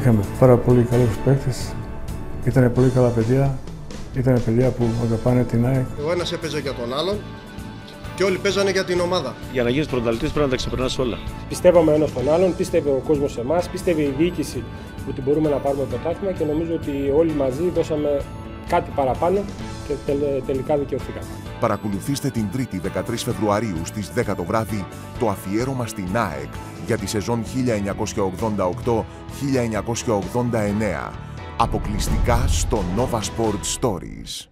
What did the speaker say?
Είχαμε πάρα πολύ καλούς παίχτες, ήταν πολύ καλά παιδιά, ήταν παιδιά που αγαπάνε την ΑΕΚ. Ο ένας έπαιζε για τον άλλον και όλοι παίζανε για την ομάδα. Για να γίνεις πρωταθλητής πρέπει να τα ξεπερνάς όλα. Πιστεύαμε ένα στον άλλον, πίστευε ο κόσμος σε εμάς, πίστευε η διοίκηση ότι μπορούμε να πάρουμε πρωτάθλημα και νομίζω ότι όλοι μαζί δώσαμε κάτι παραπάνω και τελικά δικαιωθήκαμε. Παρακολουθήστε την 3η 13 Φεβρουαρίου στις 10 το βράδυ το αφιέρωμα στην ΑΕΚ για τη σεζόν 1988-1989 αποκλειστικά στο Nova Sport Stories.